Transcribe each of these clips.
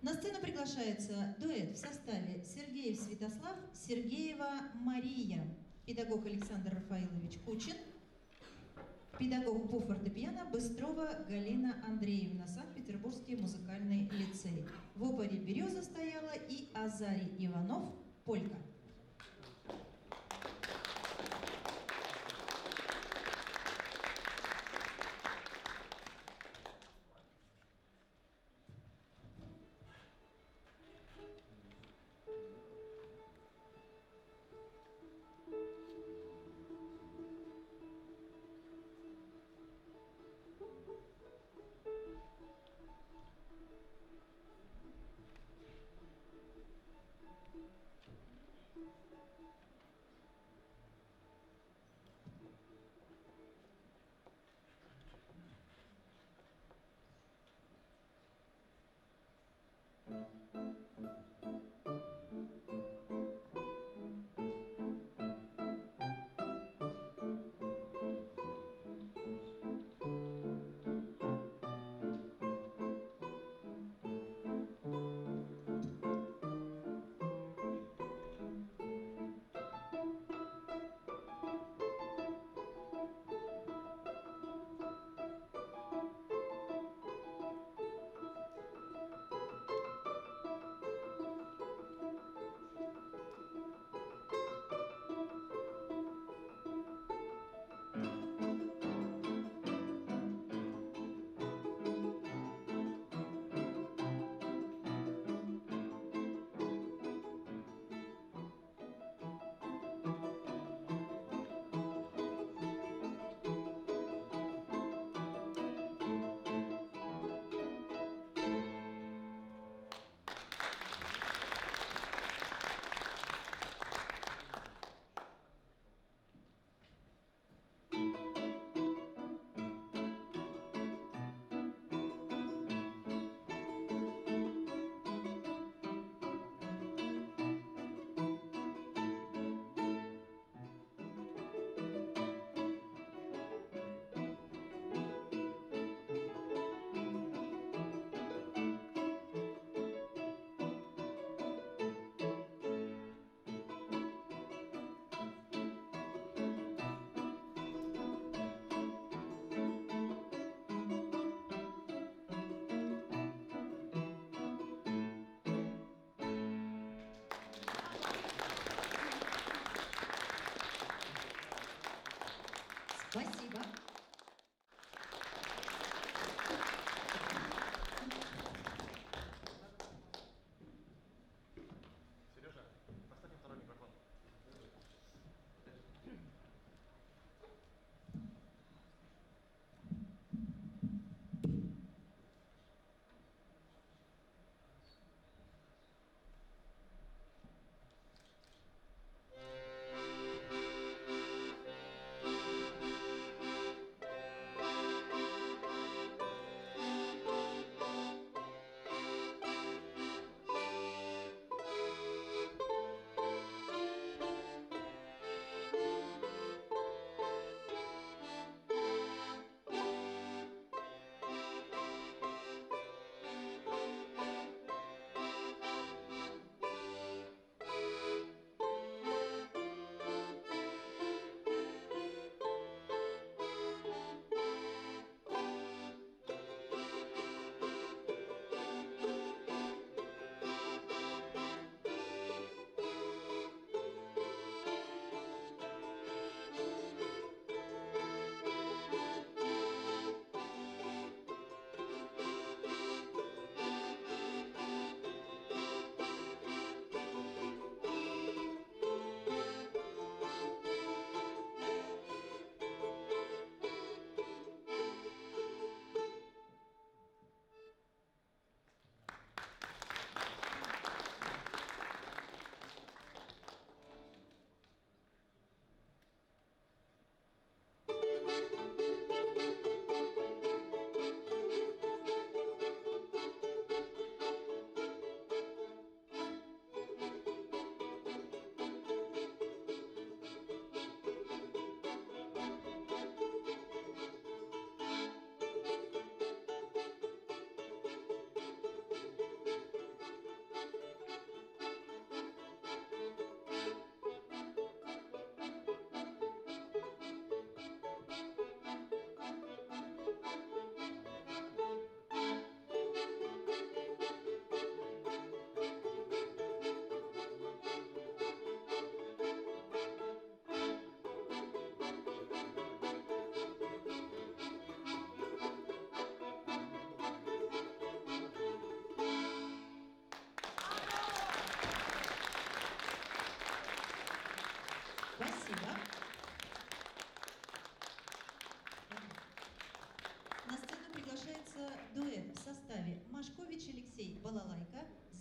На сцену приглашается дуэт в составе Сергеев Святослав, Сергеева Мария, педагог Александр Рафаилович Кучин, педагог по фортепиано Быстрова Галина Андреевна, Санкт-Петербургский музыкальный лицей. В опере «Береза» стояла и Азарий Иванов «Полька».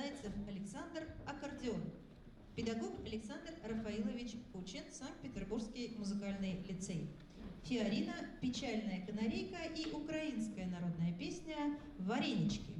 Зайцев Александр – аккордеон. Педагог Александр Рафаилович Кучин, Санкт-Петербургский музыкальный лицей. Фиорина «Печальная канарейка» и украинская народная песня «Варенички».